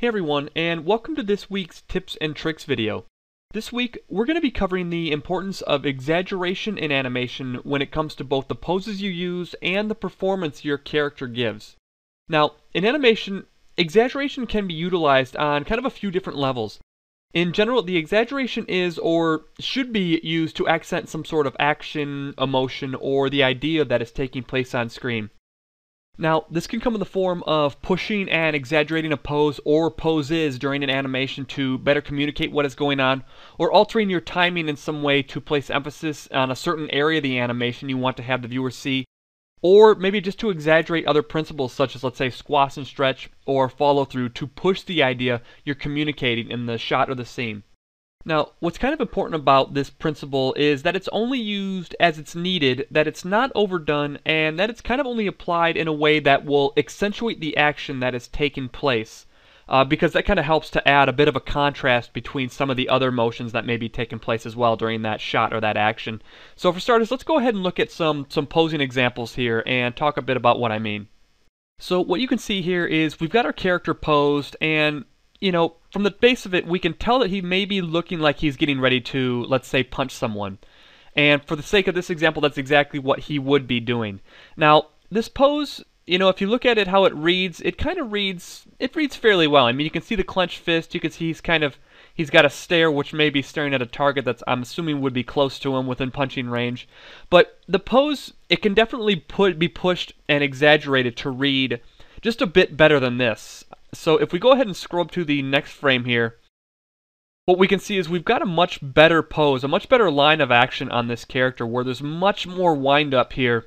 Hey everyone, and welcome to this week's tips and tricks video. This week, we're going to be covering the importance of exaggeration in animation when it comes to both the poses you use and the performance your character gives. Now, in animation, exaggeration can be utilized on kind of a few different levels. In general, the exaggeration is or should be used to accent some sort of action, emotion, or the idea that is taking place on screen. Now, this can come in the form of pushing and exaggerating a pose or poses during an animation to better communicate what is going on, or altering your timing in some way to place emphasis on a certain area of the animation you want to have the viewer see, or maybe just to exaggerate other principles such as, let's say, squash and stretch or follow through to push the idea you're communicating in the shot or the scene. Now, what's kind of important about this principle is that it's only used as it's needed, that it's not overdone, and that it's kind of only applied in a way that will accentuate the action that is taking place. Uh, because that kind of helps to add a bit of a contrast between some of the other motions that may be taking place as well during that shot or that action. So for starters, let's go ahead and look at some, some posing examples here and talk a bit about what I mean. So what you can see here is we've got our character posed and you know, from the base of it, we can tell that he may be looking like he's getting ready to, let's say, punch someone. And for the sake of this example, that's exactly what he would be doing. Now, this pose, you know, if you look at it how it reads, it kind of reads, it reads fairly well. I mean, you can see the clenched fist, you can see he's kind of, he's got a stare which may be staring at a target that's, I'm assuming, would be close to him within punching range. But the pose, it can definitely put, be pushed and exaggerated to read just a bit better than this. So if we go ahead and scroll up to the next frame here, what we can see is we've got a much better pose, a much better line of action on this character where there's much more wind up here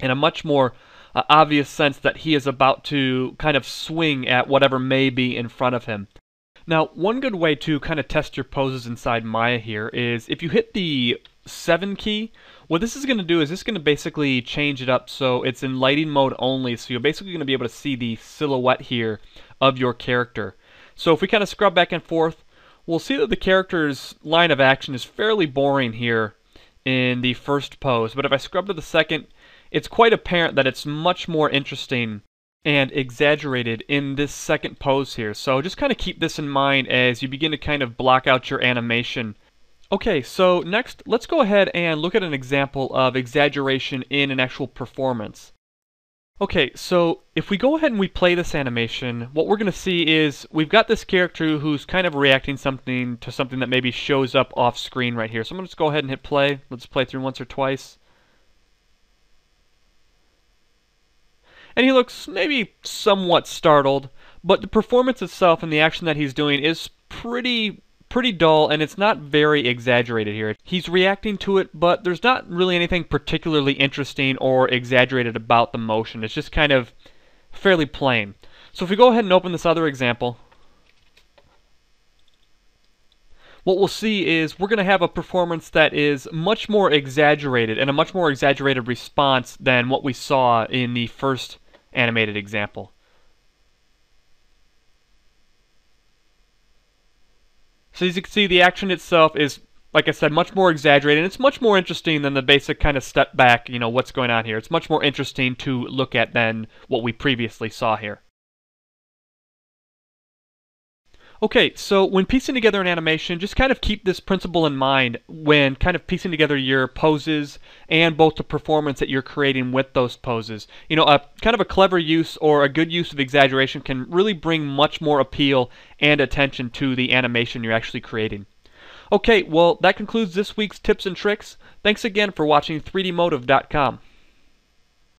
and a much more uh, obvious sense that he is about to kind of swing at whatever may be in front of him. Now, one good way to kind of test your poses inside Maya here is if you hit the 7 key, what this is going to do is is going to basically change it up so it's in lighting mode only, so you're basically going to be able to see the silhouette here of your character. So if we kind of scrub back and forth, we'll see that the character's line of action is fairly boring here in the first pose, but if I scrub to the second, it's quite apparent that it's much more interesting and exaggerated in this second pose here. So just kind of keep this in mind as you begin to kind of block out your animation Okay, so next, let's go ahead and look at an example of exaggeration in an actual performance. Okay, so if we go ahead and we play this animation, what we're going to see is we've got this character who's kind of reacting something to something that maybe shows up off screen right here. So I'm going to just go ahead and hit play. Let's play through once or twice. And he looks maybe somewhat startled, but the performance itself and the action that he's doing is pretty pretty dull and it's not very exaggerated here. He's reacting to it, but there's not really anything particularly interesting or exaggerated about the motion. It's just kind of fairly plain. So if we go ahead and open this other example, what we'll see is we're going to have a performance that is much more exaggerated and a much more exaggerated response than what we saw in the first animated example. So as you can see, the action itself is, like I said, much more exaggerated. And it's much more interesting than the basic kind of step back, you know, what's going on here. It's much more interesting to look at than what we previously saw here. Okay, so when piecing together an animation, just kind of keep this principle in mind when kind of piecing together your poses and both the performance that you're creating with those poses. You know, a kind of a clever use or a good use of exaggeration can really bring much more appeal and attention to the animation you're actually creating. Okay, well, that concludes this week's tips and tricks. Thanks again for watching 3dmotive.com.